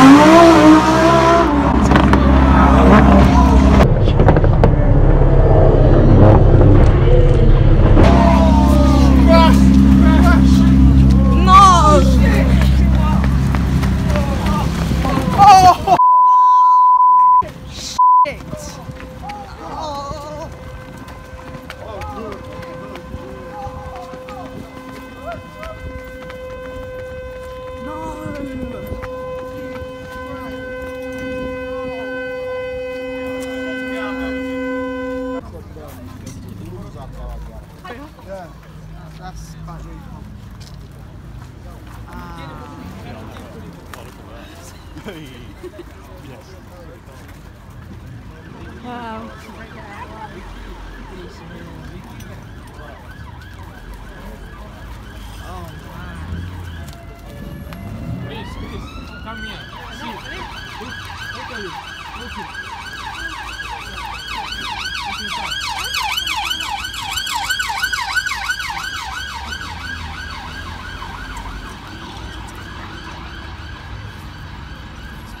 No! É, das parei. Uau. Caminha. Tá Sim. Vem, vem, vem.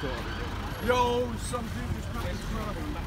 Yo, some dude just grabbed his